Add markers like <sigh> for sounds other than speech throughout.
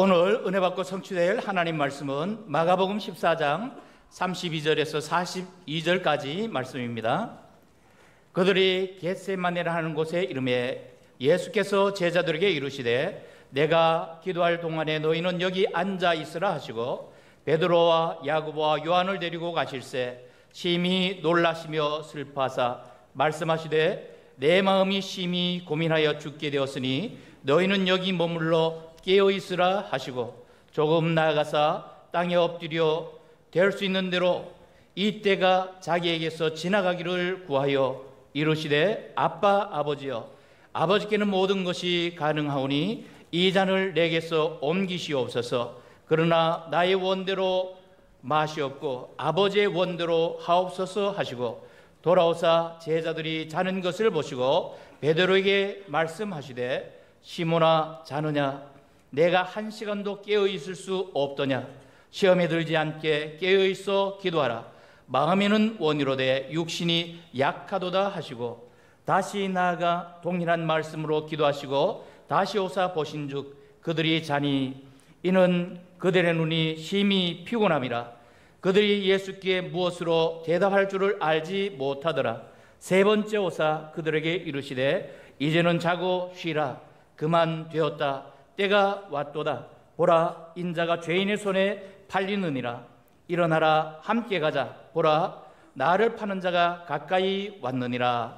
오늘 은혜 받고 성취될 하나님 말씀은 마가복음 14장 32절에서 42절까지 말씀입니다. 그들이 겟세마네라 하는 곳에 이름에 예수께서 제자들에게 이르시되 내가 기도할 동안에 너희는 여기 앉아 있으라 하시고 베드로와 야고보와 요한을 데리고 가실새 심히 놀라시며 슬퍼하사 말씀하시되 내 마음이 심히 고민하여 죽게 되었으니 너희는 여기 머물러 깨어 있으라 하시고 조금 나아가사 땅에 엎드려 될 수 있는 대로 이 때가 자기에게서 지나가기를 구하여 이르시되 아빠 아버지여 아버지께는 모든 것이 가능하오니 이 잔을 내게서 옮기시옵소서. 그러나 나의 원대로 마시옵고 아버지의 원대로 하옵소서 하시고 돌아오사 제자들이 자는 것을 보시고 베드로에게 말씀하시되 시모나 자느냐 내가 한 시간도 깨어 있을 수 없더냐? 시험에 들지 않게 깨어 있어 기도하라. 마음에는 원이로되 육신이 약하도다 하시고 다시 나아가 동일한 말씀으로 기도하시고 다시 오사 보신즉 그들이 자니 이는 그들의 눈이 심히 피곤함이라. 그들이 예수께 무엇으로 대답할 줄을 알지 못하더라. 세 번째 오사 그들에게 이르시되 이제는 자고 쉬라. 그만 되었다 때가 왔도다 보라 인자가 죄인의 손에 팔리느니라 일어나라 함께 가자 보라 나를 파는 자가 가까이 왔느니라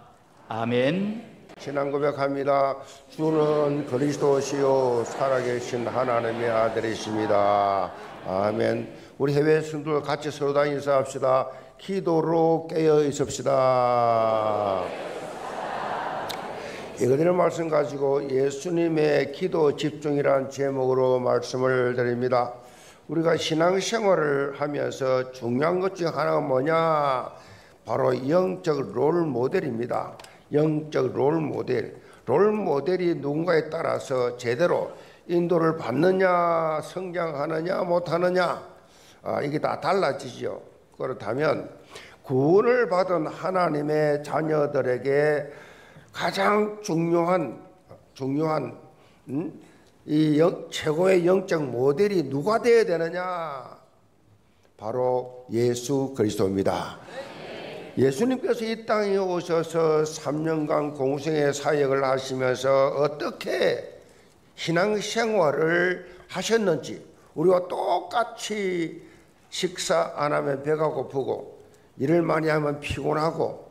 아멘 신앙 고백합니다. 주는 그리스도시요 살아계신 하나님의 아들이십니다. 아멘. 우리 해외 성도들 같이 서로 다 인사합시다. 기도로 깨어 있읍시다. 이거들의 말씀 가지고 예수님의 기도 집중이란 제목으로 말씀을 드립니다. 우리가 신앙생활을 하면서 중요한 것중 하나가 뭐냐? 바로 영적 롤 모델입니다. 영적 롤 모델. 롤 모델이 누군가에 따라서 제대로 인도를 받느냐, 성장하느냐, 못하느냐, 아, 이게 다 달라지죠. 그렇다면 구원을 받은 하나님의 자녀들에게 가장 중요한, 중요한, 음? 이 영, 최고의 영적 모델이 누가 되어야 되느냐? 바로 예수 그리스도입니다. 예수님께서 이 땅에 오셔서 3년간 공생의 사역을 하시면서 어떻게 신앙생활을 하셨는지 우리와 똑같이 식사 안 하면 배가 고프고 일을 많이 하면 피곤하고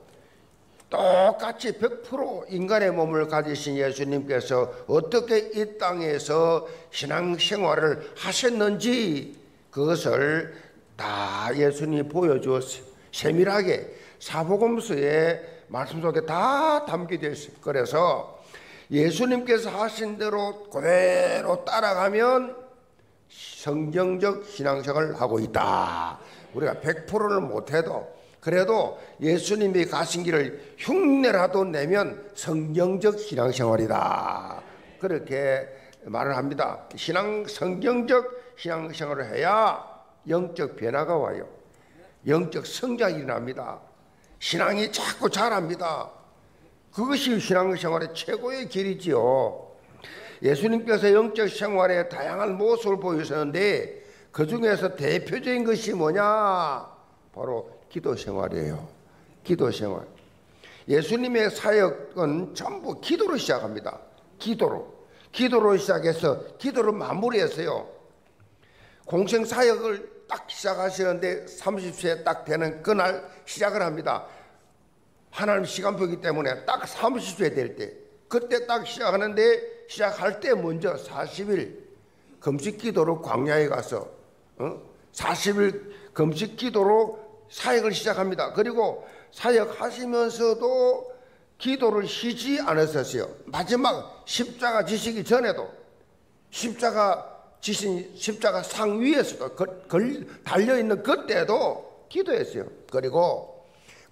똑같이 100% 인간의 몸을 가지신 예수님께서 어떻게 이 땅에서 신앙생활을 하셨는지 그것을 다 예수님이 보여주었어요. 세밀하게 사복음서의 말씀 속에 다 담겨져 있어요. 그래서 예수님께서 하신 대로 그대로 따라가면 성경적 신앙생활을 하고 있다. 우리가 100%를 못해도 그래도 예수님이 가신 길을 흉내라도 내면 성경적 신앙생활이다. 그렇게 말을 합니다. 신앙, 성경적 신앙생활을 해야 영적 변화가 와요. 영적 성장이 일어납니다. 신앙이 자꾸 자랍니다. 그것이 신앙생활의 최고의 길이지요. 예수님께서 영적 생활의 다양한 모습을 보이셨는데 그 중에서 대표적인 것이 뭐냐? 바로 기도 생활이에요. 기도 생활. 예수님의 사역은 전부 기도로 시작합니다. 기도로. 기도로 시작해서 기도로 마무리했어요. 공생 사역을 딱 시작하시는데 30세 딱 되는 그날 시작을 합니다. 하나님 시간표기 때문에 딱 30세 될 때, 그때 딱 시작하는데 시작할 때 먼저 40일 금식 기도로 광야에 가서 어? 40일 금식 기도로 사역을 시작합니다. 그리고 사역하시면서도 기도를 쉬지 않았었어요. 마지막 십자가 지시기 전에도 십자가 지신 십자가 상 위에서도 걸, 달려있는 그때도 기도했어요. 그리고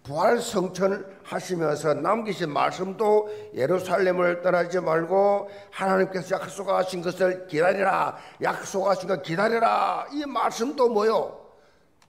부활 성천을 하시면서 남기신 말씀도 예루살렘을 떠나지 말고 하나님께서 약속하신 것을 기다리라. 약속하신 것 기다리라. 이 말씀도 뭐요?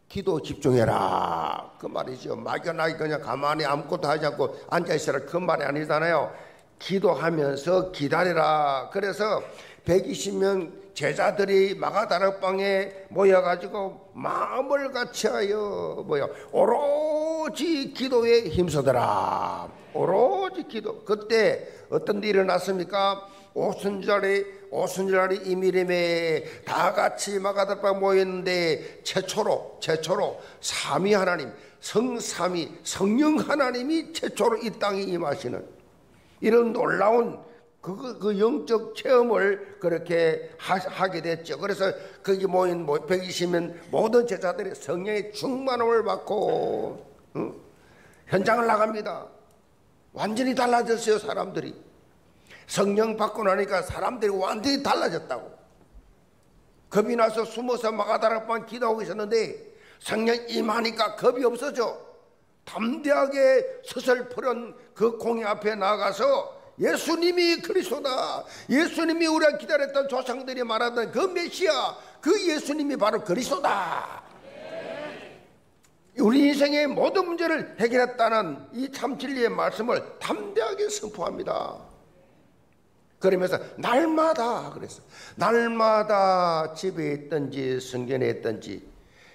기도 집중해라. 그 말이죠. 막연하게 그냥 가만히 아무것도 하지 않고 앉아있으라. 그 말이 아니잖아요. 기도하면서 기다리라. 그래서 120명 제자들이 마가다락방에 모여가지고 마음을 같이하여 뭐야 오로지 기도에 힘쓰더라. 오로지 기도. 그때 어떤 일이 일어났습니까? 오순절에 오순절에 이미림에 다 같이 마가다락방 모였는데 최초로 최초로 삼위 하나님 성삼위 성령 하나님이 최초로 이 땅에 임하시는 이런 놀라운 그, 그 영적 체험을 그렇게 하, 게 됐죠. 그래서 거기 모인 120명 모든 제자들이 성령의 충만함을 받고 응? 현장을 나갑니다. 완전히 달라졌어요, 사람들이. 성령 받고 나니까 사람들이 완전히 달라졌다고. 겁이 나서 숨어서 마가다락방 기도하고 있었는데 성령 임하니까 겁이 없어져. 담대하게 서슬푸른 그 공의 앞에 나가서 예수님이 그리스도다. 예수님이 우리가 기다렸던 조상들이 말하던 그 메시아, 그 예수님이 바로 그리스도다. 우리 인생의 모든 문제를 해결했다는 이 참 진리의 말씀을 담대하게 선포합니다. 그러면서 날마다 그랬어. 날마다 집에 있든지 성전에 있든지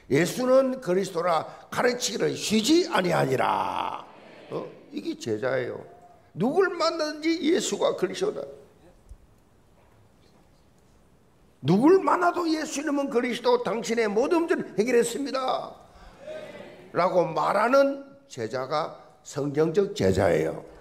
예수는 그리스도라 가르치기를 쉬지 아니하니라. 어? 이게 제자예요. 누굴 만나든지 예수가 그리스도다. 누굴 만나도 예수님은 그리스도 당신의 모든 문제를 해결했습니다. 라고 말하는 제자가 성경적 제자예요.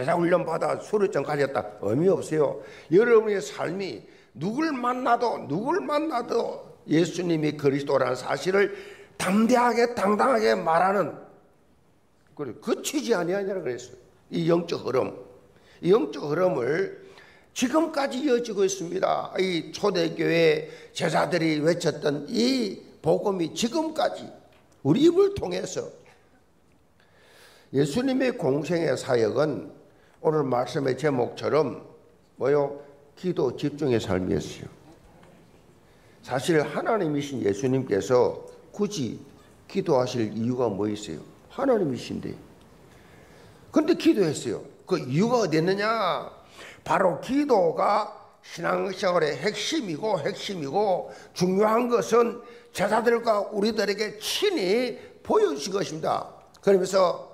제자 훈련 받아 수료증 가졌다 의미 없어요. 여러분의 삶이 누굴 만나도 누굴 만나도 예수님이 그리스도라는 사실을 담대하게 당당하게 말하는 그래 그치지 아니하냐고 그랬어요. 이 영적 흐름, 이 영적 흐름을 지금까지 이어지고 있습니다. 이 초대교회 제자들이 외쳤던 이 복음이 지금까지 우리 입을 통해서 예수님의 공생의 사역은 오늘 말씀의 제목처럼 뭐요? 기도 집중의 삶이었어요. 사실 하나님이신 예수님께서 굳이 기도하실 이유가 뭐 있어요? 하나님이신데. 근데 기도했어요. 그 이유가 어디 있느냐? 바로 기도가 신앙생활의 핵심이고 핵심이고 중요한 것은 제자들과 우리들에게 친히 보여주신 것입니다. 그러면서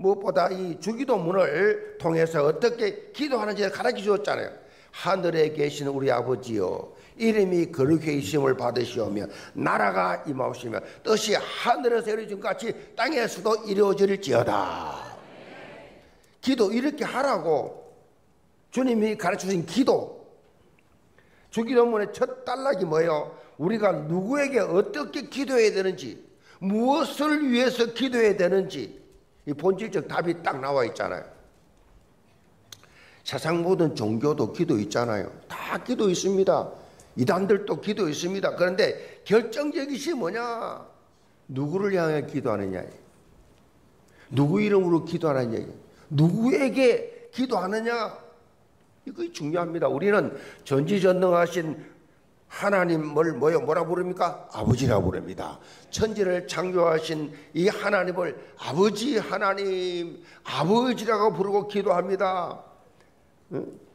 무엇보다 이 주기도문을 통해서 어떻게 기도하는지를 가르쳐 주었잖아요. 하늘에 계신 우리 아버지요. 이름이 거룩해 이심을 받으시오며 나라가 임하시며 뜻이 하늘에서 이루어진 같이 땅에서도 이루어질지어다. 기도 이렇게 하라고 주님이 가르쳐 주신 기도. 주기도문의 첫 단락이 뭐예요? 우리가 누구에게 어떻게 기도해야 되는지, 무엇을 위해서 기도해야 되는지, 이 본질적 답이 딱 나와 있잖아요. 세상 모든 종교도 기도 있잖아요. 다 기도 있습니다. 이단들도 기도 있습니다. 그런데 결정적이시 뭐냐? 누구를 향해 기도하느냐? 누구 이름으로 기도하느냐? 누구에게 기도하느냐? 이거 중요합니다. 우리는 전지전능하신 하나님을 뭐요? 뭐라 부릅니까? 아버지라 부릅니다. 천지를 창조하신 이 하나님을 아버지 하나님, 아버지라고 부르고 기도합니다.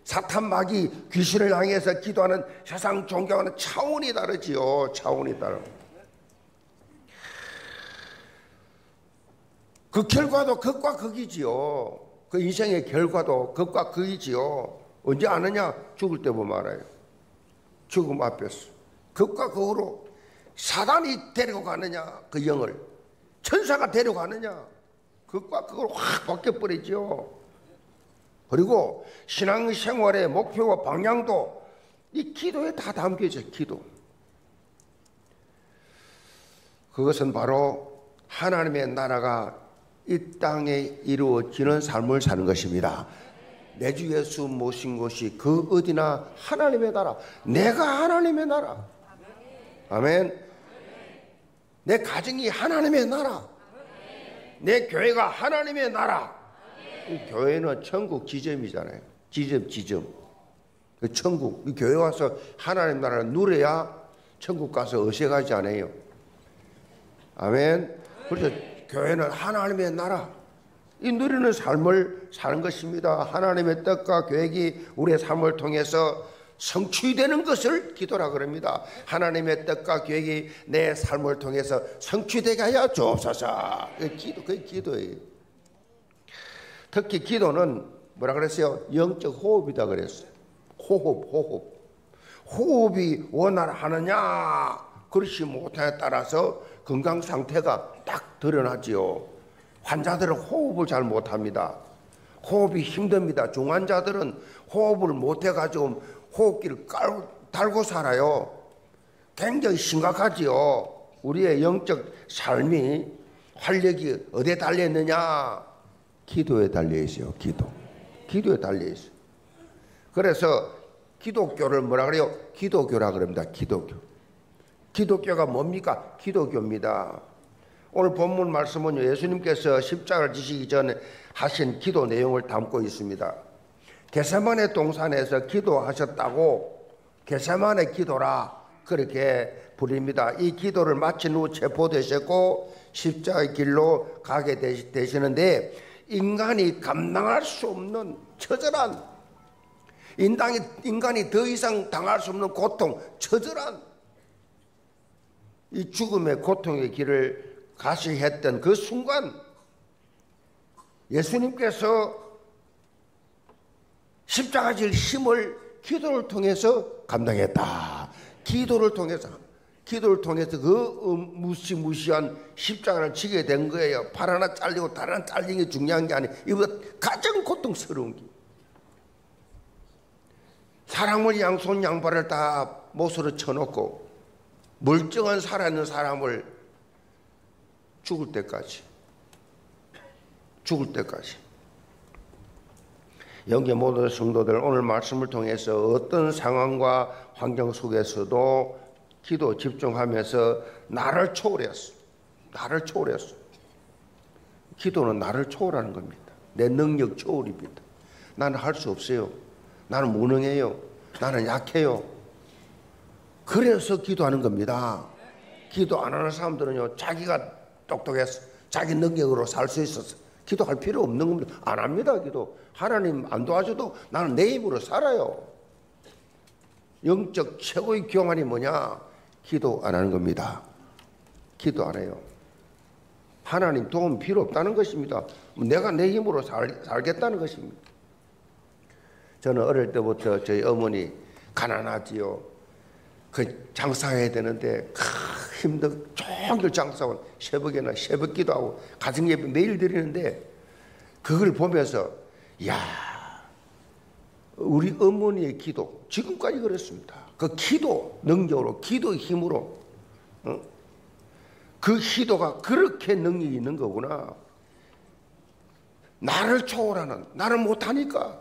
사탄 마귀 귀신을 향해서 기도하는 세상 종교와는 차원이 다르지요. 차원이 다르. 그 결과도 극과 극이지요. 그 인생의 결과도 극과 극이지요. 언제 아느냐? 죽을 때 보면 알아요. 죽음 앞에서. 극과 극으로 사단이 데리고 가느냐? 그 영을. 천사가 데려가느냐? 극과 극으로 확 바뀌어버리죠. 그리고 신앙생활의 목표와 방향도 이 기도에 다 담겨져 기도. 그것은 바로 하나님의 나라가 이 땅에 이루어지는 삶을 사는 것입니다. 내 주 예수 모신 것이 그 어디나 하나님의 나라. 내가 하나님의 나라. 아멘. 내 가정이 하나님의 나라. 내 교회가 하나님의 나라. 교회는 천국 지점이잖아요. 지점, 지점. 그 천국, 교회 와서 하나님 나라를 누려야 천국 가서 어색하지 않아요. 아멘. 그래서 교회는 하나님의 나라, 이 누리는 삶을 사는 것입니다. 하나님의 뜻과 계획이 우리의 삶을 통해서 성취되는 것을 기도라 그럽니다. 하나님의 뜻과 계획이 내 삶을 통해서 성취되게 하여 주옵소서. 그 기도, 그 기도예요. 특히 기도는 뭐라 그랬어요? 영적 호흡이다 그랬어요. 호흡, 호흡. 호흡이 원활하느냐, 그렇지 못하에 따라서 건강 상태가 딱 드러나지요. 환자들은 호흡을 잘 못합니다. 호흡이 힘듭니다. 중환자들은 호흡을 못해가지고 호흡기를 깔고, 달고 살아요. 굉장히 심각하지요. 우리의 영적 삶이 활력이 어디에 달려있느냐? 기도에 달려있어요. 기도. 기도에 달려있어요. 그래서 기독교를 뭐라 그래요? 기도교라 그럽니다. 기도교. 기독교가 뭡니까? 기도교입니다. 오늘 본문 말씀은 예수님께서 십자가를 지시기 전에 하신 기도 내용을 담고 있습니다. 게세만의 동산에서 기도하셨다고 게세만의 기도라 그렇게 부릅니다. 이 기도를 마친 후 체포되셨고 십자가의 길로 가게 되시는데 인간이 감당할 수 없는 처절한 인간이, 인간이 더 이상 당할 수 없는 고통, 처절한 이 죽음의 고통의 길을 가시했던 그 순간 예수님께서 십자가 질 힘을 기도를 통해서 감당했다. 기도를 통해서 기도를 통해서 그 무시무시한 십자가를 지게 된 거예요. 팔 하나 잘리고 다리 하나 잘리는 게 중요한 게 아니에요. 이보다 가장 고통스러운 게. 사람을 양손 양발을 다 못으로 쳐놓고 멀쩡한 살아있는 사람을 죽을 때까지 죽을 때까지 영계 모든 성도들 오늘 말씀을 통해서 어떤 상황과 환경 속에서도 기도 집중하면서 나를 초월했어. 나를 초월했어. 기도는 나를 초월하는 겁니다. 내 능력 초월입니다. 나는 할 수 없어요. 나는 무능해요. 나는 약해요. 그래서 기도하는 겁니다. 기도 안 하는 사람들은요, 자기가 똑똑해서 자기 능력으로 살 수 있어서 기도할 필요 없는 겁니다. 안 합니다, 기도. 하나님 안 도와줘도 나는 내 힘으로 살아요. 영적 최고의 교만이 뭐냐? 기도 안 하는 겁니다. 기도 안 해요. 하나님 도움 필요 없다는 것입니다. 내가 내 힘으로 살, 살겠다는 것입니다. 저는 어릴 때부터 저희 어머니 가난하지요. 그 장사해야 되는데 힘들 종일 장사하고 새벽에나 새벽 기도하고 가정 예배 매일 드리는데 그걸 보면서 야 우리 어머니의 기도 지금까지 그렇습니다. 그 기도 능력으로 기도 힘으로 어? 그 기도가 그렇게 능력이 있는 거구나. 나를 초월하는 나를 못하니까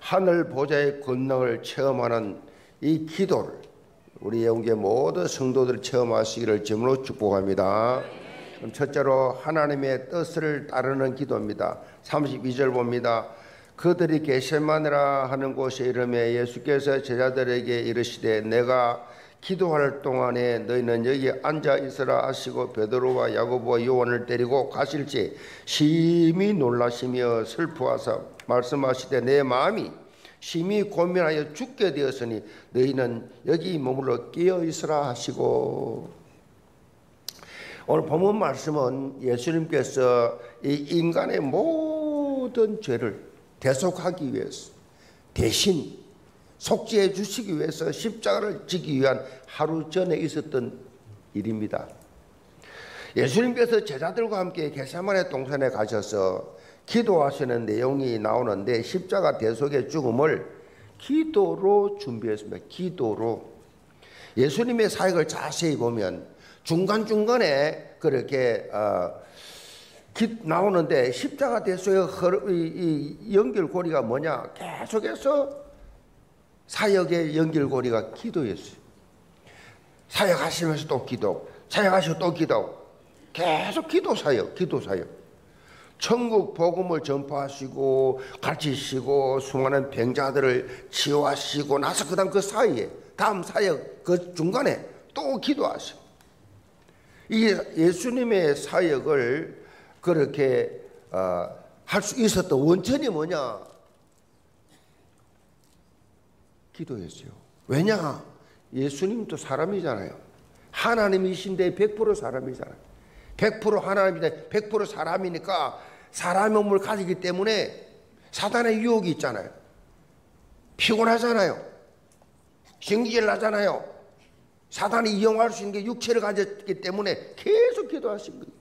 하늘 보좌의 권능을 체험하는 이 기도를 우리 영계 모든 성도들 체험하시기를 점으로 축복합니다. 그럼 첫째로 하나님의 뜻을 따르는 기도입니다. 32절 봅니다. 그들이 게세마네라 하는 곳에 이름에 예수께서 제자들에게 이르시되 내가 기도할 동안에 너희는 여기 앉아 있으라 하시고 베드로와 야고보와 요한을 데리고 가실지 심히 놀라시며 슬퍼하사 말씀하시되 내 마음이 심히 고민하여 죽게 되었으니 너희는 여기 머물러 깨어 있으라 하시고 오늘 본문 말씀은 예수님께서 이 인간의 모든 죄를 대속하기 위해서 대신 속죄해 주시기 위해서 십자가를 지기 위한 하루 전에 있었던 일입니다. 예수님께서 제자들과 함께 게사만의 동산에 가셔서 기도하시는 내용이 나오는데 십자가 대속의 죽음을 기도로 준비했습니다. 기도로. 예수님의 사역을 자세히 보면 중간중간에 그렇게 어, 기, 나오는데 십자가 대속의 허, 이, 이 연결고리가 뭐냐? 계속해서 사역의 연결고리가 기도였어요. 사역하시면서 또 기도, 사역하시고 또 기도. 계속 기도 사역, 기도 사역. 천국 복음을 전파하시고 가르치시고 수많은 병자들을 치유하시고 나서 그다음 그 사이에 다음 사역 그 중간에 또 기도하시고 이 예수님의 사역을 그렇게 어, 할 수 있었던 원천이 뭐냐? 기도했어요. 왜냐? 예수님도 사람이잖아요. 하나님이신데 100% 사람이잖아요. 100% 하나님인데 100% 사람이니까 사람의 몸을 가지기 때문에 사단의 유혹이 있잖아요. 피곤하잖아요. 신기질 나잖아요. 사단이 이용할 수 있는 게 육체를 가졌기 때문에 계속 기도하신 거예요.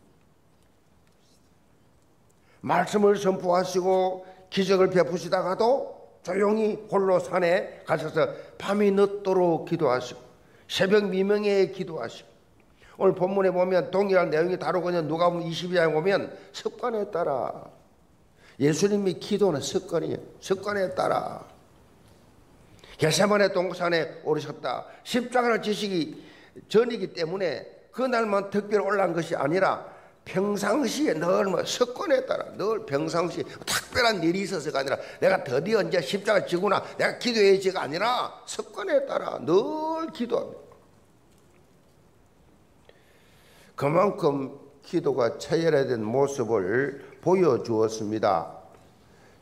말씀을 선포하시고 기적을 베푸시다가도 조용히 홀로 산에 가셔서 밤이 늦도록 기도하시고 새벽 미명에 기도하시고 오늘 본문에 보면 동일한 내용이 다루거든요. 누가 보면 22장에 보면 습관에 따라 예수님이 기도는 습관이에요. 습관에 따라 게세만의 동산에 오르셨다. 십자가를 지시기 전이기 때문에 그날만 특별히 올라간 것이 아니라 평상시에 늘 뭐 습관에 따라 늘 평상시에 특별한 일이 있어서가 아니라 내가 드디어 이제 십자가 지구나 내가 기도해야지가 아니라 습관에 따라 늘 기도합니다. 그만큼 기도가 체열화된 모습을 보여주었습니다.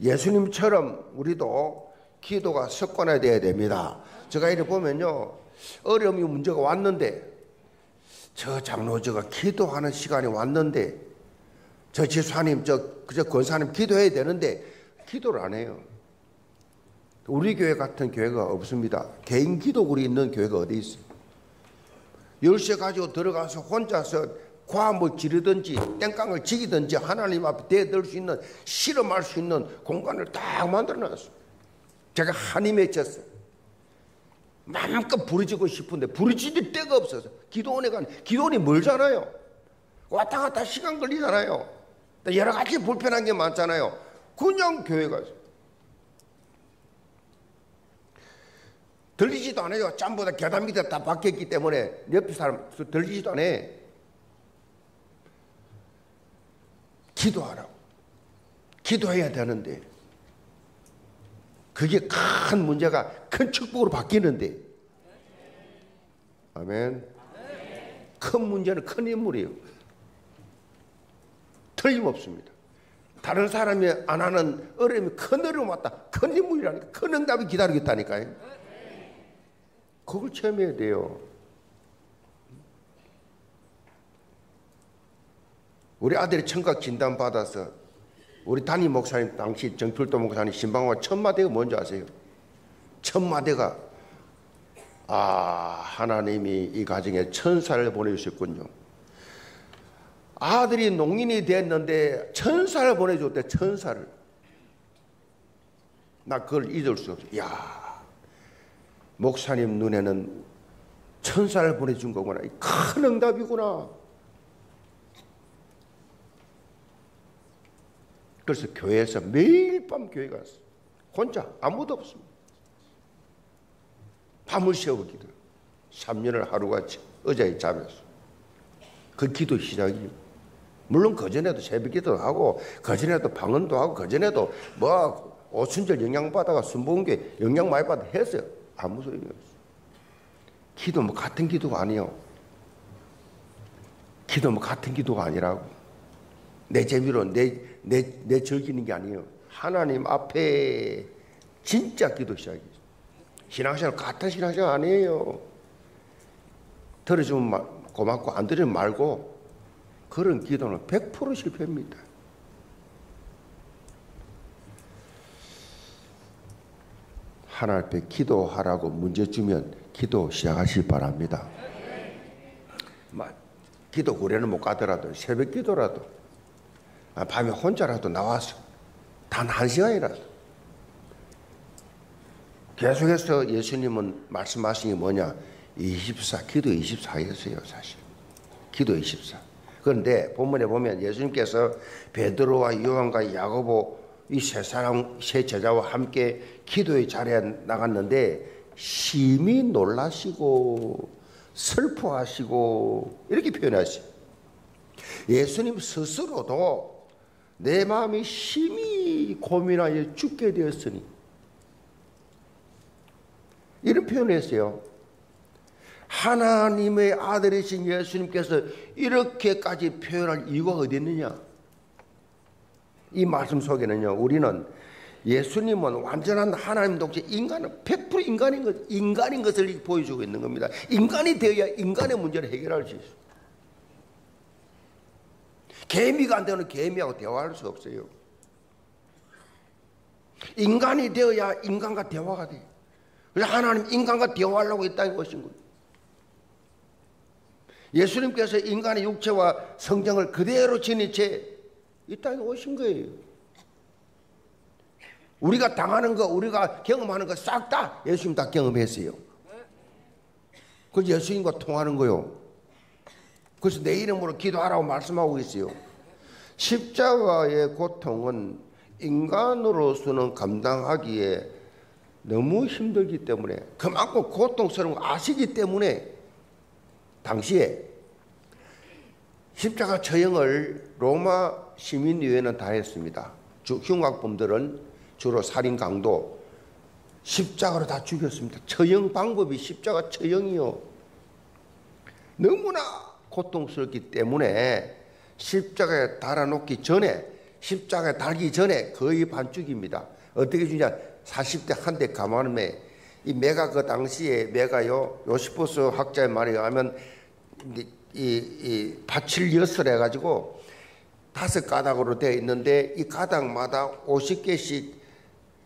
예수님처럼 우리도 기도가 습관화되어야 됩니다. 제가 이렇게 보면요. 어려움이 문제가 왔는데 저 장로저가 기도하는 시간이 왔는데 저 지수사님 저 그저 권사님 기도해야 되는데 기도를 안 해요. 우리 교회 같은 교회가 없습니다. 개인 기도굴이 있는 교회가 어디 있어요? 열쇠 가지고 들어가서 혼자서 과물 지르든지 땡깡을 지기든지 하나님 앞에 대들 수 있는 실험할 수 있는 공간을 딱 만들어 놨어요. 제가 한이 맺혔어요. 마음껏 부르짖고 싶은데 부르짖을 데가 없어서 기도원에 간 기도원이 멀잖아요. 왔다 갔다 시간 걸리잖아요. 여러 가지 불편한 게 많잖아요. 그냥 교회 가서 들리지도 않아요. 짬보다 계단 밑에 다 박혔기 때문에 옆에 사람 들리지도 않아. 기도하라고. 기도해야 되는데 그게 큰 문제가 큰 축복으로 바뀌는데. 아멘. 큰 문제는 큰 인물이에요. 틀림없습니다. 다른 사람이 안 하는 어려움이 큰 어려움 왔다. 큰 인물이라니까. 큰 응답이 기다리겠다니까요. 그걸 체험해야 돼요. 우리 아들이 청각 진단 받아서 우리 담임 목사님 당시 정필도 목사님 신방과 첫 마디가 뭔지 아세요? 첫 마디가 아 하나님이 이 가정에 천사를 보내주셨군요. 아들이 농인이 됐는데 천사를 보내줬대 천사를. 나 그걸 잊을 수 없어. 야 목사님 눈에는 천사를 보내준 거구나. 큰 응답이구나. 그래서 교회에서 매일 밤 교회 갔어. 혼자 아무도 없습니다. 밤을 새워 기도. 3년을 하루같이 의자에 잠에서. 그 기도 시작이에요. 물론 그전에도 새벽 기도 하고, 그전에도 방언도 하고, 그전에도 뭐 오순절 영향받아가 순복음교회 영향 많이 받아 했어요. 아무 소용이 없어. 기도 뭐 같은 기도가 아니요. 기도 뭐 같은 기도가 아니라고. 내 재미로 내, 내, 내 즐기는 게 아니에요. 하나님 앞에 진짜 기도 시작이죠. 신앙생활 같은 신앙생활 아니에요. 들어주면 고맙고 안 들으면 말고 그런 기도는 100% 실패입니다. 하나님 앞에 기도하라고 문제 주면 기도 시작하실 바랍니다. 기도 구례는 못 가더라도 새벽 기도라도 아, 밤에 혼자라도 나와서 단 한 시간이라도. 계속해서 예수님은 말씀하신 게 뭐냐? 24 기도 24였어요 사실. 기도 24 그런데 본문에 보면 예수님께서 베드로와 요한과 야고보 이 세 사람 세 제자와 함께 기도의 자리에 나갔는데 심히 놀라시고 슬퍼하시고 이렇게 표현하시 예수님 스스로도 내 마음이 심히 고민하여 죽게 되었으니 이런 표현을 했어요. 하나님의 아들이신 예수님께서 이렇게까지 표현할 이유가 어디 있느냐? 이 말씀 속에는요, 우리는 예수님은 완전한 하나님 동체 인간은 100% 인간인 것 인간인 것을 보여주고 있는 겁니다. 인간이 되어야 인간의 문제를 해결할 수 있어요. 개미가 안 되는 개미하고 대화할 수 없어요. 인간이 되어야 인간과 대화가 돼. 그래서 하나님 인간과 대화하려고 있다는 것인 거예요. 예수님께서 인간의 육체와 성경을 그대로 지닌 채 이 땅에 오신 거예요. 우리가 당하는 거, 우리가 경험하는 거 싹 다 예수님 다 경험했어요. 그래서 예수님과 통하는 거요. 그래서 내 이름으로 기도하라고 말씀하고 있어요. 십자가의 고통은 인간으로서는 감당하기에 너무 힘들기 때문에 그만큼 고통스러운 거 아시기 때문에 당시에 십자가 처형을 로마 시민의회는 다 했습니다. 흉악범들은 주로 살인 강도 십자가로 다 죽였습니다. 처형 방법이 십자가 처형이요. 너무나 고통스럽기 때문에 십자가에 달아놓기 전에 십자가에 달기 전에 거의 반죽입니다. 어떻게 주냐? 40대 한대 가만히 이 메가 그 당시에 메가요 요시포스 학자의 말에 의하면 이, 이, 이 밭을 엿을 해가지고 다섯 가닥으로 되어 있는데 이 가닥마다 50개씩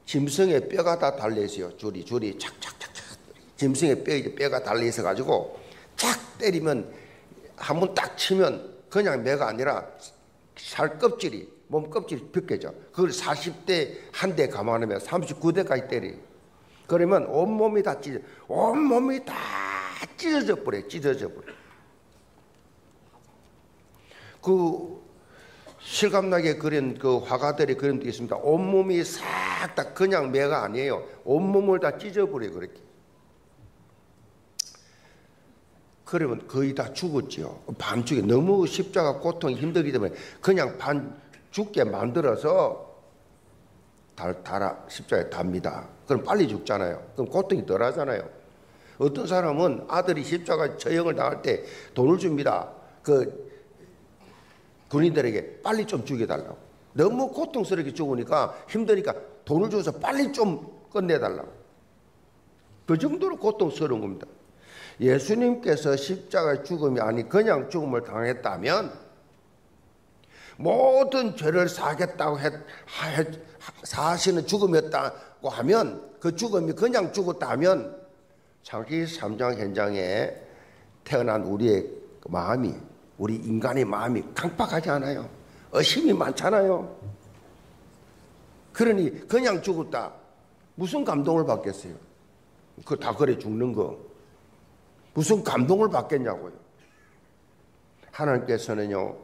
짐승의 뼈가 다 달려 있어요. 줄이 줄이 착착착착 짐승의 뼈 뼈가 달려 있어 가지고 착 때리면 한 번 딱 치면 그냥 매가 아니라 살 껍질이 몸 껍질이 벗겨져. 그걸 40대 한 대 감안하면 39대까지 때려. 그러면 온 몸이 다 찢어, 온 몸이 다 찢어져 버려, 찢어져 버려. 그 실감나게 그린 그 화가들의 그림도 있습니다. 온 몸이 싹 다 그냥 매가 아니에요. 온 몸을 다 찢어버려 그렇게. 그러면 거의 다 죽었지요. 반 죽이 너무 십자가 고통이 힘들기 때문에 그냥 반 죽게 만들어서 달, 달아 십자가에 답니다. 그럼 빨리 죽잖아요. 그럼 고통이 덜 하잖아요. 어떤 사람은 아들이 십자가 처형을 당할 때 돈을 줍니다. 그 군인들에게 빨리 좀 죽여달라고. 너무 고통스럽게 죽으니까 힘드니까 돈을 줘서 빨리 좀 끝내달라고. 그 정도로 고통스러운 겁니다. 예수님께서 십자가 죽음이 아니 그냥 죽음을 당했다면 모든 죄를 사겠다고 했, 사시는 죽음이었다고 하면 그 죽음이 그냥 죽었다면 창기 3장 현장에 태어난 우리의 마음이 우리 인간의 마음이 강박하지 않아요. 의심이 많잖아요. 그러니 그냥 죽었다. 무슨 감동을 받겠어요? 그 다 그래 죽는 거. 무슨 감동을 받겠냐고요. 하나님께서는요,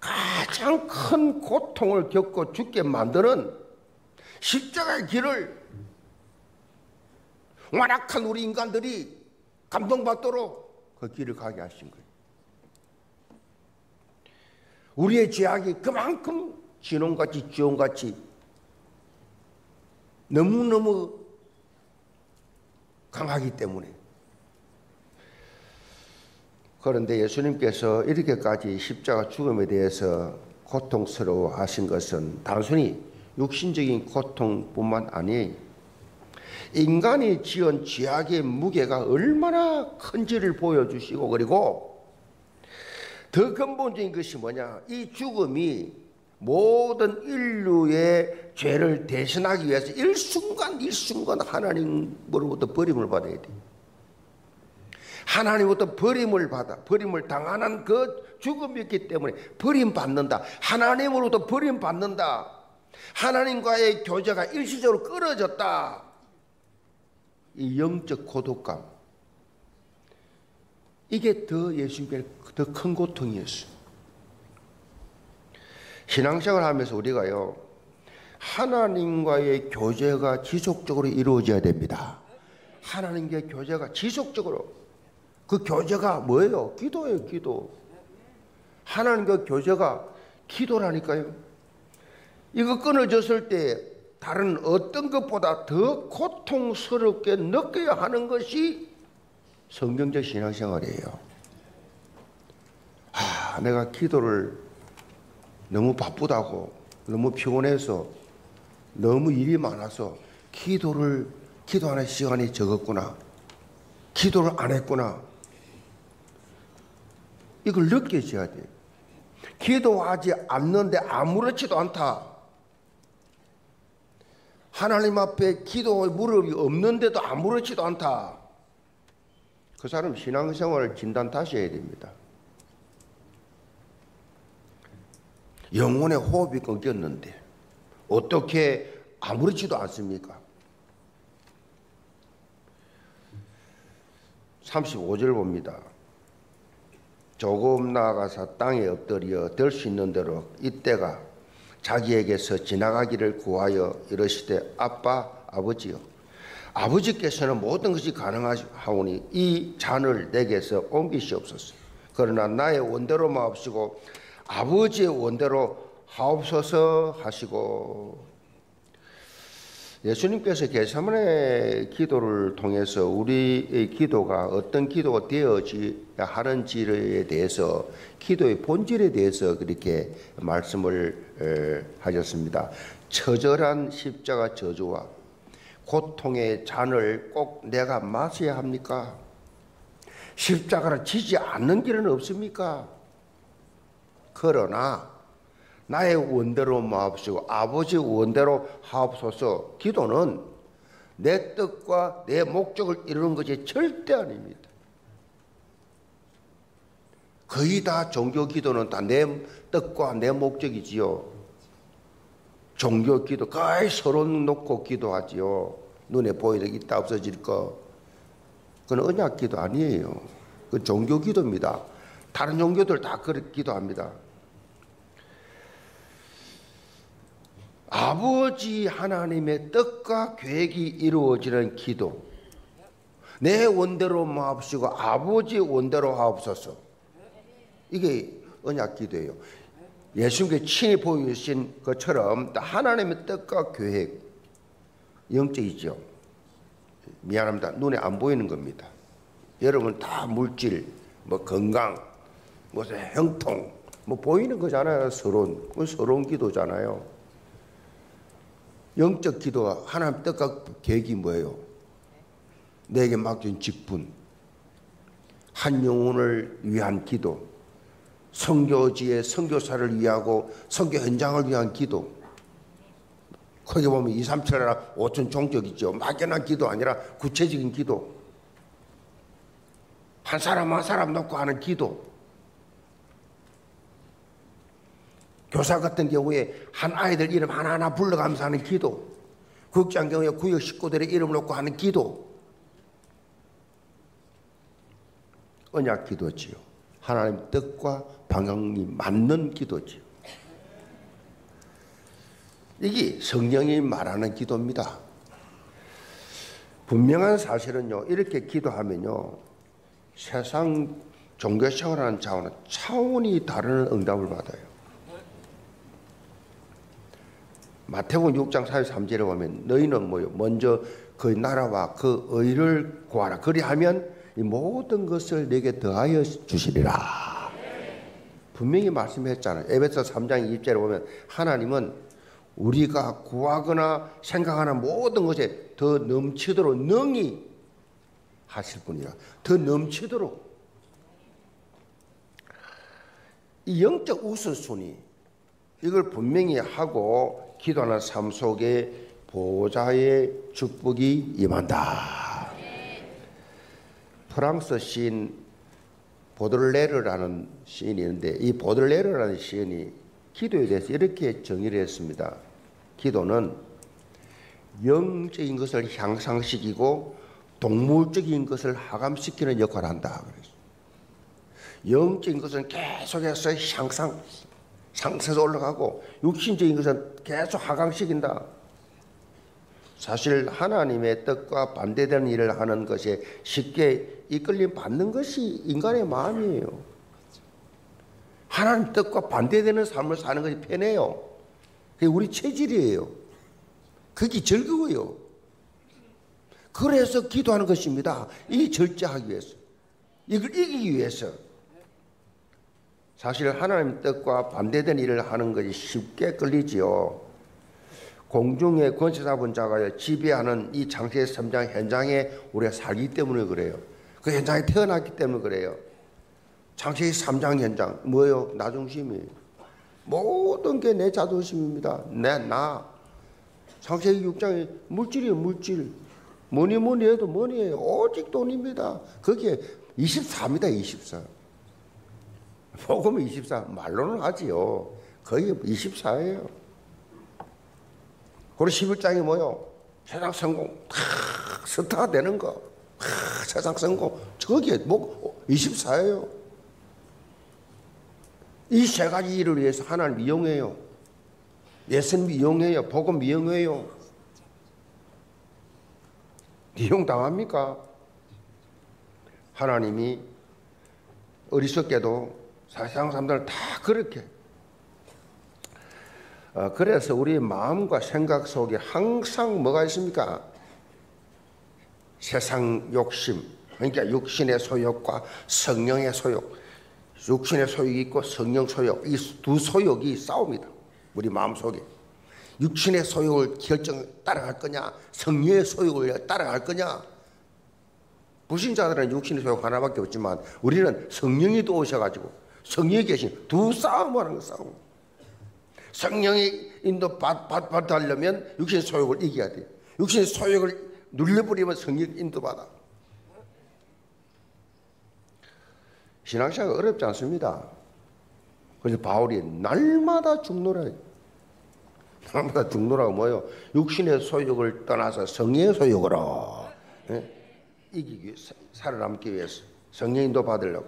가장 큰 고통을 겪고 죽게 만드는 십자가의 길을 완악한 우리 인간들이 감동받도록 그 길을 가게 하신 거예요. 우리의 죄악이 그만큼 진홍같이 지홍같이 너무너무 강하기 때문에 그런데 예수님께서 이렇게까지 십자가 죽음에 대해서 고통스러워 하신 것은 단순히 육신적인 고통뿐만 아니에요. 인간이 지은 죄악의 무게가 얼마나 큰지를 보여주시고 그리고 더 근본적인 것이 뭐냐? 이 죽음이 모든 인류의 죄를 대신하기 위해서 일순간 일순간 하나님으로부터 버림을 받아야 돼. 하나님부터 버림을 받아 버림을 당하는 그 죽음이었기 때문에 버림 받는다. 하나님으로부터 버림 받는다. 하나님과의 교제가 일시적으로 끊어졌다. 이 영적 고독감. 이게 더 예수님께 더 큰 고통이었어요. 신앙생활 하면서 우리가요, 하나님과의 교제가 지속적으로 이루어져야 됩니다. 하나님과의 교제가 지속적으로. 그 교제가 뭐예요? 기도예요, 기도. 하나님과 교제가 기도라니까요. 이거 끊어졌을 때 다른 어떤 것보다 더 고통스럽게 느껴야 하는 것이 성경적 신앙생활이에요. 아, 내가 기도를 너무 바쁘다고, 너무 피곤해서 너무 일이 많아서 기도를 기도하는 시간이 적었구나. 기도를 안 했구나. 이걸 느껴져야 돼. 기도하지 않는데 아무렇지도 않다. 하나님 앞에 기도의 무릎이 없는데도 아무렇지도 않다. 그 사람 신앙생활을 진단 다시 해야 됩니다. 영혼의 호흡이 끊겼는데 어떻게 아무렇지도 않습니까? 35절 봅니다. 조금 나아가서 땅에 엎드려 될 수 있는 대로 이때가 자기에게서 지나가기를 구하여 이러시되 아빠 아버지요 아버지께서는 모든 것이 가능하오니 이 잔을 내게서 옮기시옵소서 그러나 나의 원대로 마옵시고 아버지의 원대로 하옵소서 하시고 예수님께서 개사문의 기도를 통해서 우리의 기도가 어떤 기도가 되어야 하는지에 대해서 기도의 본질에 대해서 그렇게 말씀을 하셨습니다. 처절한 십자가 저주와 고통의 잔을 꼭 내가 마셔야 합니까? 십자가를 지지 않는 길은 없습니까? 그러나 나의 원대로 마옵시고 아버지 원대로 하옵소서 기도는 내 뜻과 내 목적을 이루는 것이 절대 아닙니다. 거의 다 종교 기도는 다 내 뜻과 내 목적이지요. 종교 기도 거의 서론 놓고 기도하지요. 눈에 보이는 있다 없어질 거. 그건 언약 기도 아니에요. 그 종교 기도입니다. 다른 종교들 다 그렇게 기도합니다. 아버지 하나님의 뜻과 계획이 이루어지는 기도. 내 원대로 마옵시고 아버지 원대로 하옵소서. 이게 언약 기도예요. 예수님께 친히 보여주신 것처럼 하나님의 뜻과 계획 영적이죠. 미안합니다. 눈에 안 보이는 겁니다. 여러분 다 물질, 뭐 건강, 무슨 형통, 뭐 보이는 거잖아요. 서론, 서론 기도잖아요. 영적 기도가 하나님 뜻과 계획이 뭐예요? 내게 맡긴 직분, 한 영혼을 위한 기도, 성교지의 성교사를 위하고 성교 현장을 위한 기도. 거기 보면 2, 3, 7이나 5천 종적 있죠. 막연한 기도 아니라 구체적인 기도. 한 사람 한 사람 놓고 하는 기도. 교사 같은 경우에 한 아이들 이름 하나하나 불러가면서 하는 기도. 국장 경우에 구역 식구들의 이름 놓고 하는 기도. 언약 기도지요. 하나님 뜻과 방향이 맞는 기도지요. 이게 성령이 말하는 기도입니다. 분명한 사실은요, 이렇게 기도하면요, 세상 종교생활하는 차원은 차원이 다른 응답을 받아요. 마태복음 6장 43절에 보면 너희는 뭐요? 먼저 그 나라와 그 의를 구하라. 그리하면 이 모든 것을 내게 더하여 주시리라. 분명히 말씀했잖아요. 에베소 3장 2절에 보면 하나님은 우리가 구하거나 생각하는 모든 것에 더 넘치도록 능히 하실 분이라. 더 넘치도록. 이 영적 우선순위 이걸 분명히 하고 기도하는 삶 속에 보좌의 축복이 임한다. 프랑스 시인 보들레르라는 시인이 있는데 이 보들레르라는 시인이 기도에 대해서 이렇게 정의를 했습니다. 기도는 영적인 것을 향상시키고 동물적인 것을 하감시키는 역할을 한다. 영적인 것은 계속해서 향상 상승해서 올라가고 육신적인 것은 계속 하강시킨다. 사실 하나님의 뜻과 반대되는 일을 하는 것에 쉽게 이끌림 받는 것이 인간의 마음이에요. 하나님 뜻과 반대되는 삶을 사는 것이 편해요. 그게 우리 체질이에요. 그게 즐거워요. 그래서 기도하는 것입니다. 이 절제하기 위해서. 이걸 이기기 위해서. 사실 하나님 뜻과 반대된 일을 하는 것이 쉽게 끌리지요. 공중의 권세 잡은 자가 지배하는 이 장세 삼장 현장에 우리가 살기 때문에 그래요. 그 현장에 태어났기 때문에 그래요. 장세기 3장 현장 뭐예요? 나 중심이에요. 모든 게 내 자존심입니다. 내 나. 장세기 6장에 물질이에요, 물질. 뭐니 뭐니 해도 뭐니 해요. 오직 돈입니다. 그게 24입니다, 24. 복음 24. 말로는 하지요. 거의 24예요. 그리고 11장이 뭐요? 세상 성공, 탁, 스타가 되는 거. 탁, 세상 성공. 저게 뭐, 24예요. 이 세 가지 일을 위해서 하나님 이용해요. 예수님 이용해요. 복음 이용해요. 이용당합니까? 하나님이 어리석게도 세상 사람들 다 그렇게 어, 그래서 우리 마음과 생각 속에 항상 뭐가 있습니까? 세상 욕심, 그러니까 육신의 소욕과 성령의 소욕, 육신의 소욕이 있고 성령 소욕, 이 두 소욕이 싸웁니다. 우리 마음 속에. 육신의 소욕을 결정 따라갈 거냐, 성령의 소욕을 따라갈 거냐. 불신자들은 육신의 소욕 하나밖에 없지만 우리는 성령이 또 오셔가지고 성령이 계신 두 싸움을 하는 거 싸움. 성령의 인도 받, 받, 받으려면 육신의 소욕을 이겨야 돼. 육신의 소욕을 눌려버리면 성령 인도받아. 신앙생활 어렵지 않습니다. 그래서 바울이 날마다 죽노라. 날마다 죽노라고 뭐요? 육신의 소욕을 떠나서 성령의 소욕으로 예? 이기기 살아남기 위해서 성령인도 받으려고.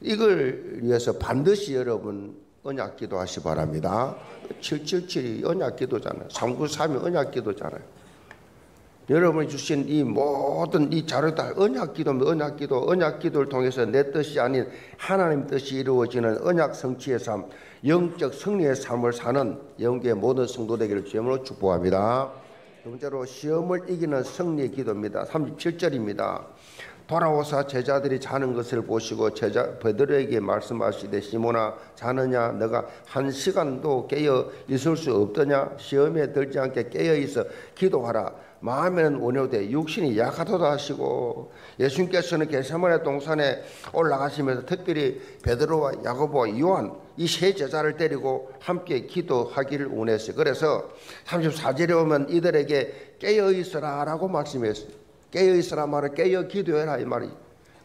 이걸 위해서 반드시 여러분 언약 기도하시 바랍니다. 777이 언약 기도잖아요. 393이 언약 기도잖아요. 여러분이 주신 이 모든 이 자료다 언약 기도입니다. 언약 기도, 언약 기도를 통해서 내 뜻이 아닌 하나님 뜻이 이루어지는 언약 성취의 삶, 영적 승리의 삶을 사는 영계 모든 성도 되기를 주님으로 축복합니다. 두 번째로 시험을 이기는 승리 기도입니다. 37절입니다. 돌아오사 제자들이 자는 것을 보시고 제자 베드로에게 말씀하시되 시모나 자느냐 너가 한 시간도 깨어 있을 수 없더냐 시험에 들지 않게 깨어 있어 기도하라 마음에는 원효되 육신이 약하도다 하시고 예수님께서는 게세마네 동산에 올라가시면서 특별히 베드로와 야고보와 요한 이 세 제자를 데리고 함께 기도하기를 원했어요. 그래서 34절에 오면 이들에게 깨어 있어라라고 말씀했어요. 깨어 있으라 말을 깨어 기도해라 이 말이.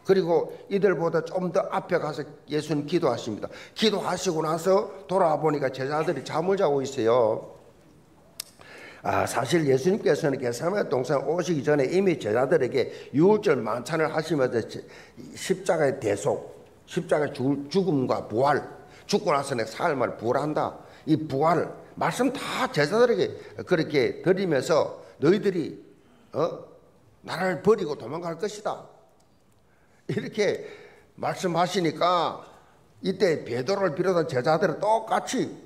그리고 이들보다 좀 더 앞에 가서 예수님 기도하십니다. 기도하시고 나서 돌아와 보니까 제자들이 잠을 자고 있어요. 아, 사실 예수님께서는 게사마네 동산 오시기 전에 이미 제자들에게 유월절 만찬을 하시면서 십자가의 대속, 십자가의 죽음과 부활, 죽고 나서 내 삶을 부활한다. 이 부활을 말씀 다 제자들에게 그렇게 드리면서 너희들이 어? 나를 버리고 도망갈 것이다. 이렇게 말씀하시니까 이때 베드로를 비롯한 제자들은 똑같이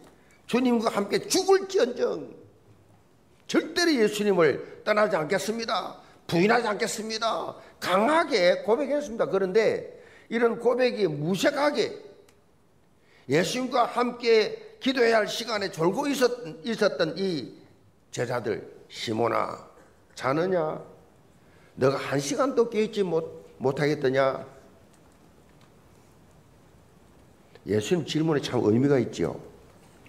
주님과 함께 죽을지언정 절대로 예수님을 떠나지 않겠습니다. 부인하지 않겠습니다. 강하게 고백했습니다. 그런데 이런 고백이 무색하게 예수님과 함께 기도해야 할 시간에 졸고 있었던, 이 제자들 시모나 자느냐 너가 한 시간도 깨있지 못, 못하겠더냐? 예수님 질문에 참 의미가 있지요.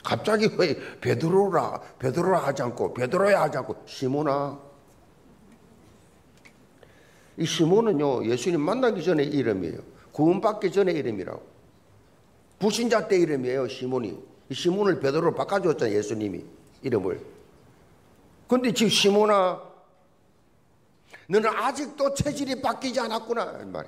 갑자기 왜 베드로라, 베드로라 하지 않고, 베드로야 하지 않고, 시모나. 이 시몬은요, 예수님 만나기 전에 이름이에요. 구원받기 전에 이름이라고. 불신자 때 이름이에요, 시몬이. 이 시몬을 베드로로 바꿔줬잖아요, 예수님이. 이름을. 근데 지금 시몬아, 너는 아직도 체질이 바뀌지 않았구나. 말이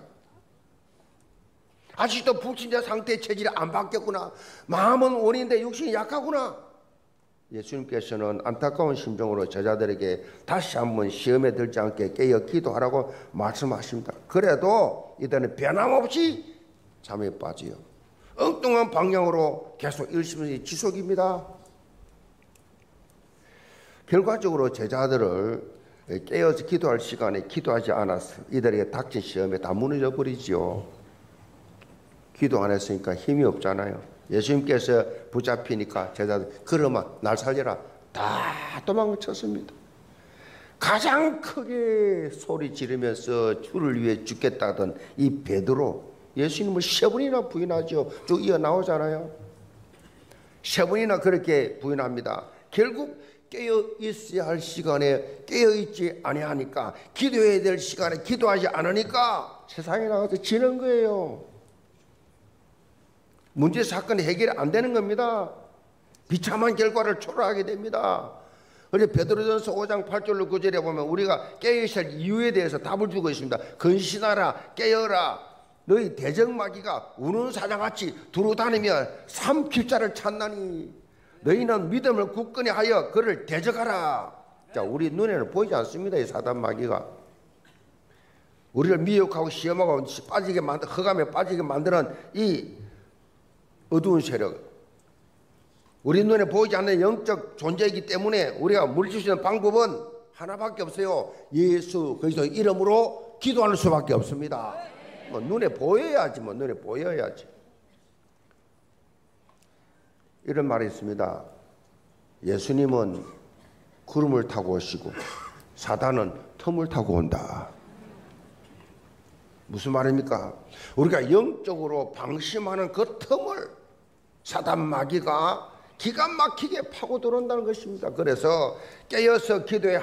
아직도 불신자 상태의 체질이 안 바뀌었구나. 마음은 원인데 육신이 약하구나. 예수님께서는 안타까운 심정으로 제자들에게 다시 한번 시험에 들지 않게 깨어 기도하라고 말씀하십니다. 그래도 이들은 변함없이 잠에 빠지요. 엉뚱한 방향으로 계속 일심이 지속입니다. 결과적으로 제자들을 깨어서 기도할 시간에 기도하지 않았어. 이들에게 닥친 시험에 다 무너져 버리지요. 기도 안 했으니까 힘이 없잖아요. 예수님께서 붙잡히니까 제자들 그러면 날 살려라. 다 도망쳤습니다. 가장 크게 소리 지르면서 주를 위해 죽겠다던 이 베드로 예수님을 세 번이나 부인하죠. 쭉 이어 나오잖아요. 세 번이나 그렇게 부인합니다. 결국 깨어 있어야 할 시간에 깨어 있지 아니하니까 기도해야 될 시간에 기도하지 않으니까 세상에 나가서 지는 거예요. 문제 사건이 해결이 안 되는 겁니다. 비참한 결과를 초래하게 됩니다. 그래 베드로전서 5장 8절로 9절에 보면 우리가 깨어 있을 이유에 대해서 답을 주고 있습니다. 근신하라 깨어라 너희 대적마귀가 우는 사자같이 두루 다니며 삼킬자를 찾나니 너희는 믿음을 굳건히 하여 그를 대적하라. 자, 우리 눈에는 보이지 않습니다. 이 사단 마귀가. 우리를 미혹하고 시험하고 빠지게 만들, 허감에 빠지게 만드는 이 어두운 세력. 우리 눈에 보이지 않는 영적 존재이기 때문에 우리가 있는 방법은 하나밖에 없어요. 예수 그리스도 이름으로 기도하는 수밖에 없습니다. 뭐 눈에 보여야지, 뭐 눈에 보여야지. 이런 말이 있습니다. 예수님은 구름을 타고 오시고 사단은 틈을 타고 온다. 무슨 말입니까? 우리가 영적으로 방심하는 그 틈을 사단 마귀가 기가 막히게 파고 들어온다는 것입니다. 그래서 깨어서 기도해야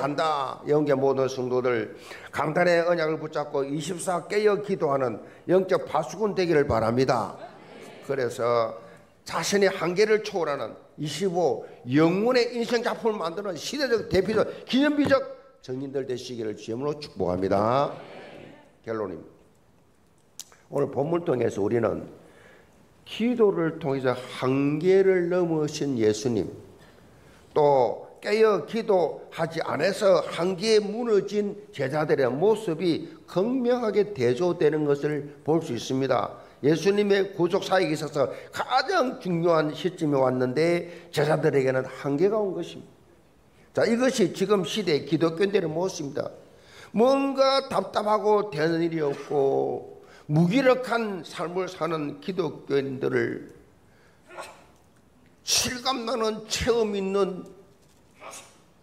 한다. 영계 모든 성도들 강단의 언약을 붙잡고 24 깨어 기도하는 영적 파수꾼 되기를 바랍니다. 그래서 자신의 한계를 초월하는 25 영혼의 인생 작품을 만드는 시대적 대표적 기념비적 정인들 되시기를 주님으로 축복합니다. 결론입니다. 오늘 본문 통해서 우리는 기도를 통해서 한계를 넘으신 예수님 또 깨어 기도하지 않아서 한계에 무너진 제자들의 모습이 극명하게 대조되는 것을 볼 수 있습니다. 예수님의 구속 사역에 있어서 가장 중요한 시점에 왔는데 제자들에게는 한계가 온 것입니다. 자, 이것이 지금 시대 기독교인들의 모습입니다. 뭔가 답답하고 되는 일이 없고 무기력한 삶을 사는 기독교인들을 실감나는 체험 있는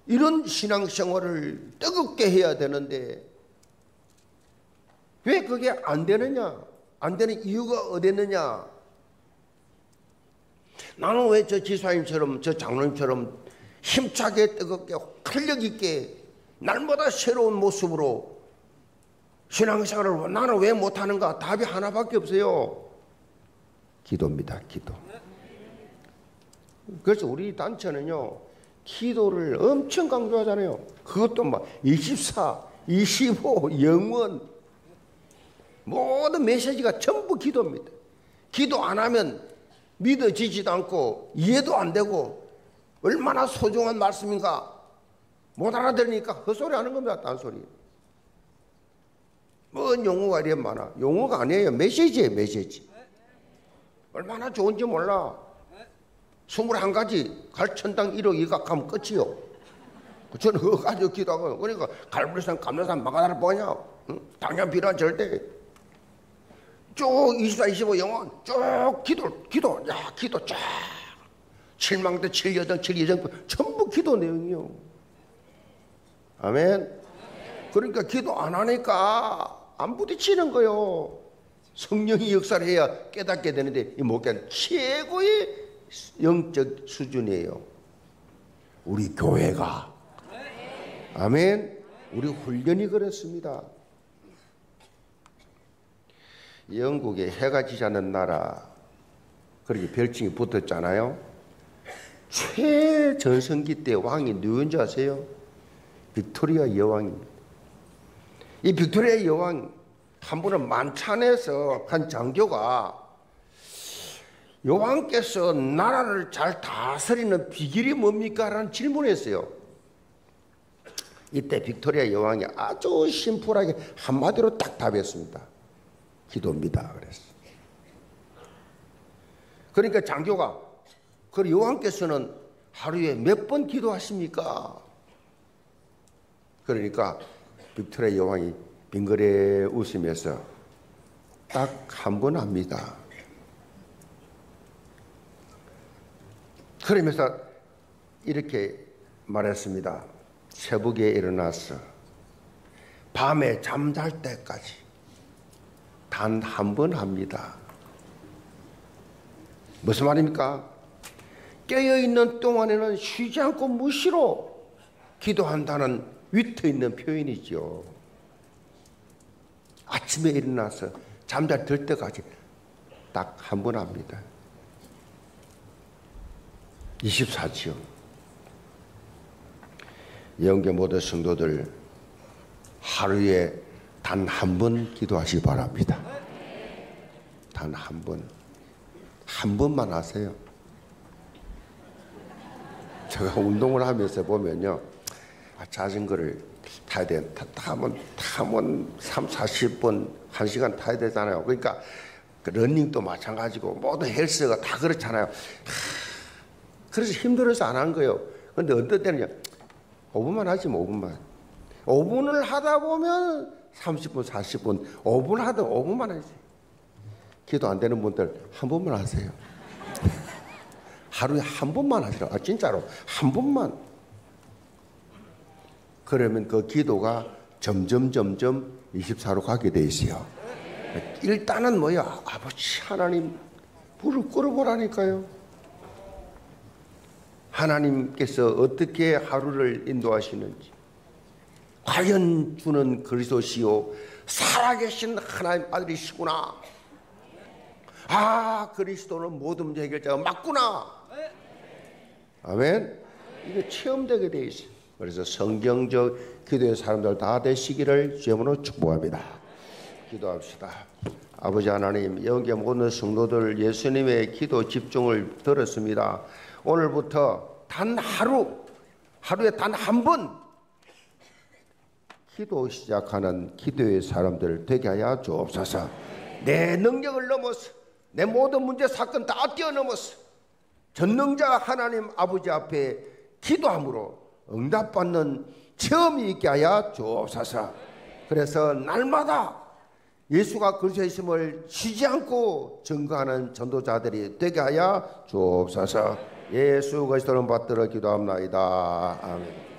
이런 신앙생활을 뜨겁게 해야 되는데 왜 그게 안 되느냐? 안 되는 이유가 어디 있느냐? 나는 왜 저 지사님처럼 저 장로님처럼 힘차게 뜨겁게 활력 있게 날마다 새로운 모습으로 신앙생활을 나는 왜 못하는가? 답이 하나밖에 없어요. 기도입니다. 기도. 그래서 우리 단체는요. 기도를 엄청 강조하잖아요. 그것도 막 24, 25, 영원 모든 메시지가 전부 기도입니다. 기도 안 하면 믿어지지도 않고 이해도 안 되고 얼마나 소중한 말씀인가 못 알아들으니까 헛소리 하는 겁니다. 딴소리. 뭔 용어가 이래 많아. 용어가 아니에요. 메시지예요. 메시지. 얼마나 좋은지 몰라. 21가지 갈천당 1억 2각 하면 끝이요. 저는 <laughs> 그거 가지고 기도하고 그러니까 갈불산 감자산 마가다를 뭐냐. 응? 당연 필요한 절대. 쭉 24, 25 영원 쭉 기도, 기도, 야, 기도 쫙. 7망대 7 여정, 7여정 전부 기도 내용이요. 아멘. 그러니까 기도 안 하니까 안 부딪히는 거요. 성령이 역사를 해야 깨닫게 되는데 못 깨는 최고의 영적 수준이에요. 우리 교회가. 아멘. 우리 훈련이 그렇습니다. 영국에 해가 지지 않는 나라 그렇게 별칭이 붙었잖아요. 최전성기 때 왕이 누군지 아세요? 빅토리아 여왕입니다. 이 빅토리아 여왕 한 번은 만찬에서 한 장교가 여왕께서 나라를 잘 다스리는 비결이 뭡니까? 라는 질문을 했어요. 이때 빅토리아 여왕이 아주 심플하게 한마디로 딱 답했습니다. 기도입니다. 그랬어. 그러니까 장교가 그 여왕께서는 하루에 몇 번 기도하십니까? 그러니까 빅토리아 여왕이 빙그레 웃으면서 딱 한 번 합니다. 그러면서 이렇게 말했습니다. 새벽에 일어나서 밤에 잠잘 때까지 단 한 번 합니다. 무슨 말입니까? 깨어 있는 동안에는 쉬지 않고 무시로 기도한다는 위트 있는 표현이죠. 아침에 일어나서 잠잘 들 때까지 딱 한 번 합니다. 24지요. 영계 모든 성도들 하루에 단 한 번 기도하시기 바랍니다. 단 한 번. 한 번만 하세요. 제가 운동을 하면서 보면요. 아, 자전거를 타야 돼. 타, 타면, 타면 3, 40분, 1시간 타야 되잖아요. 그러니까 그 러닝도 마찬가지고 모든 헬스가 다 그렇잖아요. 그래서 힘들어서 안 한 거예요. 근데 어떨 때는요. 5분만 하지, 5분만. 5분을 하다 보면 30분, 40분, 5분 하든 5분만 하지. 기도 안 되는 분들 한 번만 하세요. 하루에 한 번만 하시라. 아, 진짜로. 한 번만. 그러면 그 기도가 점점, 점점 24로 가게 돼 있어요. 일단은 뭐야? 아버지 하나님, 불을 끌어보라니까요. 하나님께서 어떻게 하루를 인도하시는지. 과연 주는 그리스도시요 살아계신 하나님 아들이시구나. 아 그리스도는 모든 문제 해결자가 맞구나. 아멘. 이게 체험되게 돼 있어요. 그래서 성경적 기도의 사람들 다 되시기를 주님으로 축복합니다. 기도합시다. 아버지 하나님, 여기 모든 성도들 예수님의 기도 집중을 들었습니다. 오늘부터 단 하루, 하루에 단 한 번 기도 시작하는 기도의 사람들 되게 하여 주옵소서. 내 능력을 넘어서 내 모든 문제 사건 다 뛰어넘어서 전능자 하나님 아버지 앞에 기도함으로 응답받는 체험이 있게 하여 주옵소서. 그래서 날마다 예수가 그리스도에 있음을 쉬지 않고 증거하는 전도자들이 되게 하여 주옵소서. 예수 그리스도를 받들어 기도합나이다. 아멘.